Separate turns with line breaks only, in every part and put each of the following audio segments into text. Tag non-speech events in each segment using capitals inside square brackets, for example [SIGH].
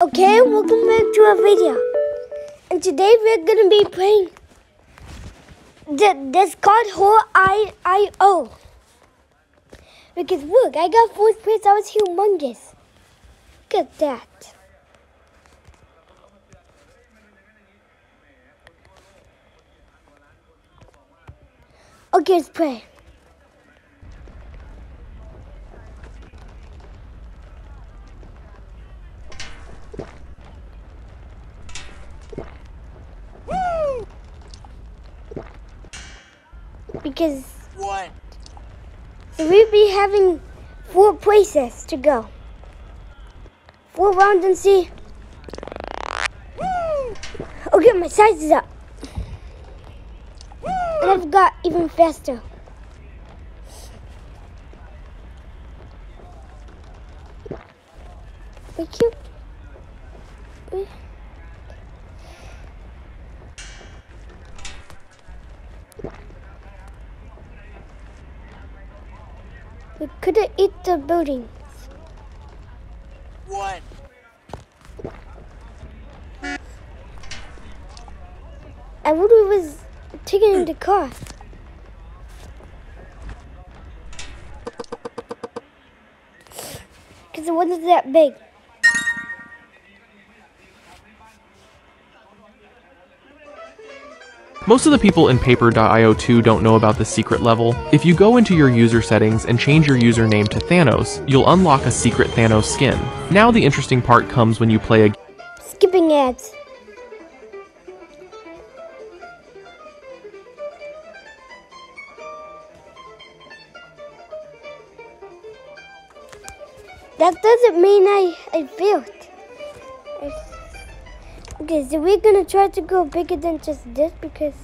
Okay, welcome back to our video. And today we're gonna be playing this called Hole I I O. Because look, I got fourth place, I was humongous. Look at that. Okay, let's play. Because
What?
We'll be having four places to go. Four rounds and see. Hmm. Okay, my size is up. And I've got even faster. Thank you. Couldn't eat the buildings.
What?
I would have was taken in the car. Because it wasn't that big.
Most of the people in Paper.io 2 don't know about the secret level. If you go into your user settings and change your username to Thanos, you'll unlock a secret Thanos skin. Now the interesting part comes when you play a
Skipping ads. That doesn't mean I, I. Okay, so we're gonna try to go bigger than just this because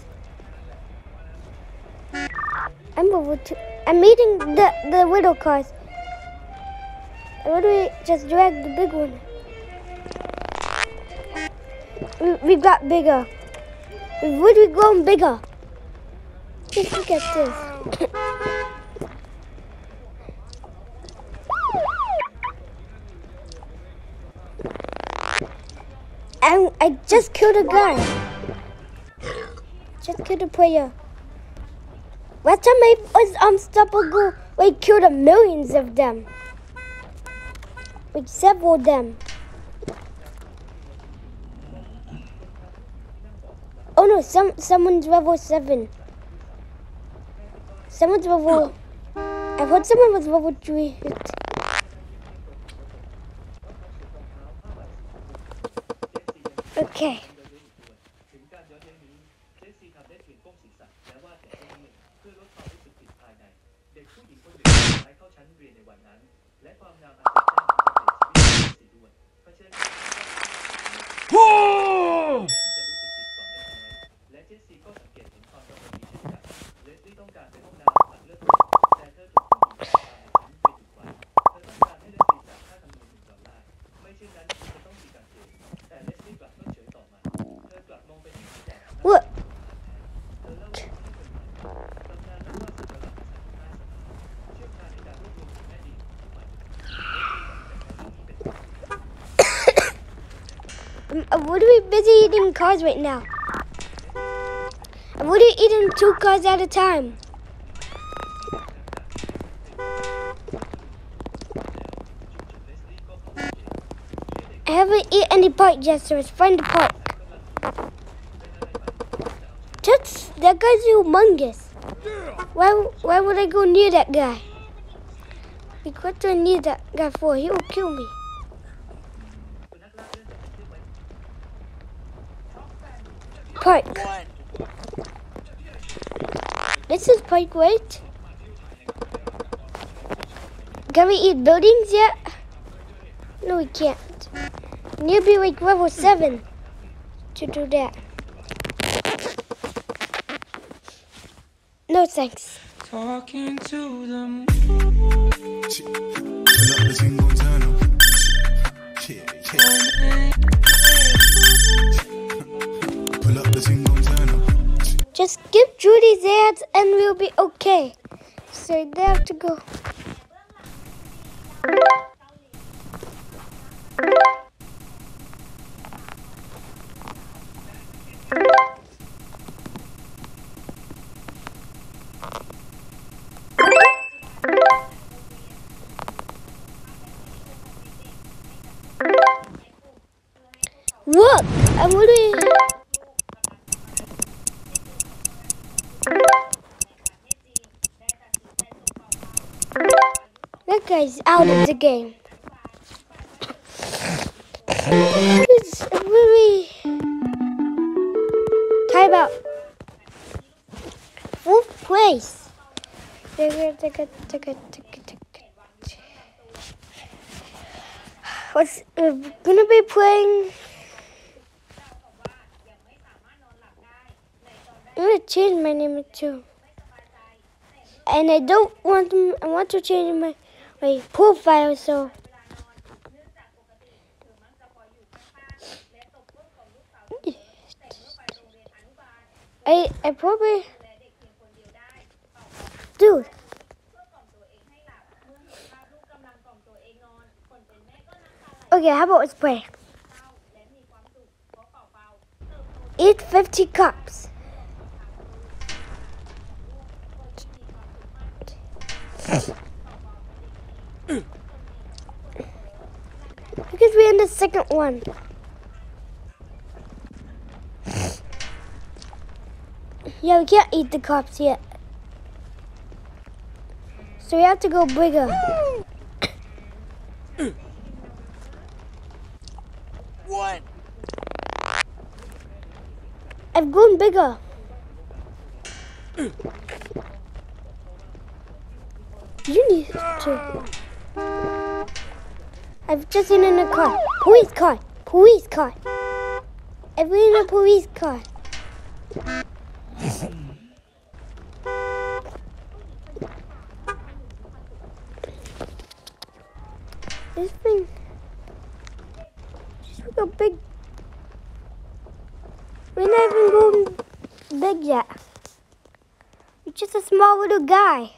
I'm over to, I'm eating the, the little cars. Why do we just drag the big one? We, we got bigger. Would we grown bigger? Just look at this. and I just killed a guy. Just killed a player. Last time I was unstoppable, we killed millions of them. With several of them. Oh no, some someone's level seven. Someone's level. I thought someone was level three.
โอเคและเจสซี่ก็สังเกตเห็นความกระวนกรเช่นกันเลสลี่ต้องการไปห้องน้ำ
Uh, are we busy eating cars right now? And what are eating two cars at a time? I haven't eaten any park yet, so let's find the park. That's, that guy's humongous. Why, why would I go near that guy? Because I need that guy for? He will kill me. Park. This is Pike, right? Can we eat buildings yet? No, we can't. Need to be like level 7 to do that. No thanks.
Talking to the moon.
Pull up the single turn up. Yeah, yeah.
Just give Judy the ads and we'll be okay. So they have to go. Look, I'm literally That guy's out of the game. It's really. Time out. Fourth place. What's uh, gonna be playing? I'm gonna change my name too. And I don't want I want to change my my profile so I I probably dude Okay, how about let's play? Eat 50 cups [LAUGHS] in the second one. Yeah, we can't eat the cups yet. So we have to go bigger.
What?
I've grown bigger. You need to. I've just been in a car. Police car. Police car. I've been in a police car. This thing. Just look how big. We're not even going big yet. We're just a small little guy.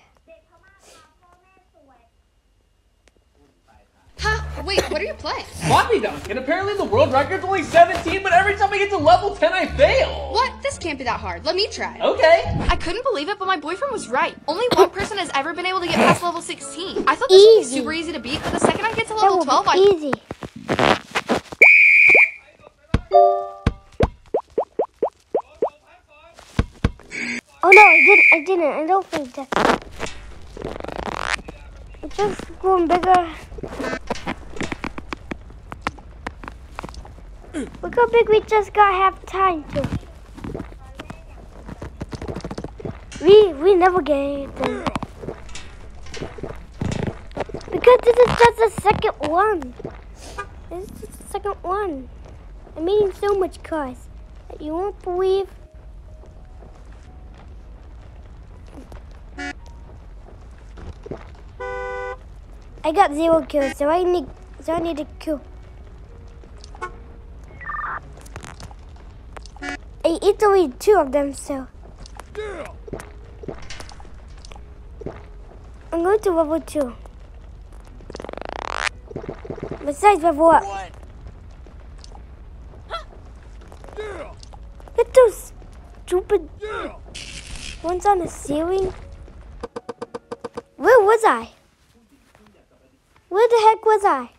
Wait, what are you playing? [LAUGHS]
Flappy Dunk, and apparently the world record's only 17, but every time I get to level 10, I fail.
What? This can't be that hard. Let me try.
Okay.
I couldn't believe it, but my boyfriend was right. Only one person has ever been able to get past level 16. I thought this would be super easy to beat, but the second I get to level
will
12,
be
I.
easy. Oh no, I didn't. I didn't. I don't think that. It's just going bigger. Look how big we just got half time to. We we never get them. Because this is just the second one. This is just the second one. I'm meeting so much cars that you won't believe. I got zero kills, so I need so I need a kill. I ate only two of them, so I'm going to level two. Besides level up. Get those stupid ones on the ceiling. Where was I? Where the heck was I?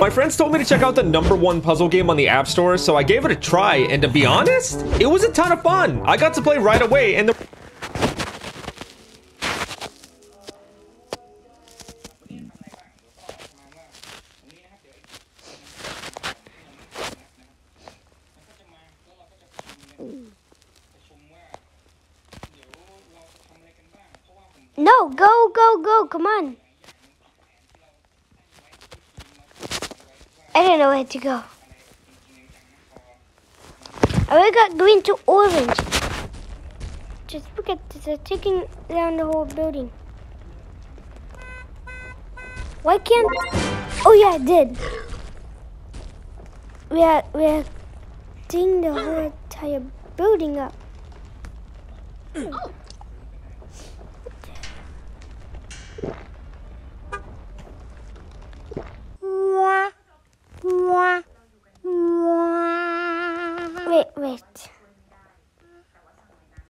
My friends told me to check out the number one puzzle game on the App Store, so I gave it a try, and to be honest, it was a ton of fun. I got to play right away, and the
No, go, go, go, come on. I don't know where to go. I got green to orange. Just look at this, they're taking down the whole building. Why can't... Oh yeah, I did. We are, we are taking the whole entire building up. Wait, wait.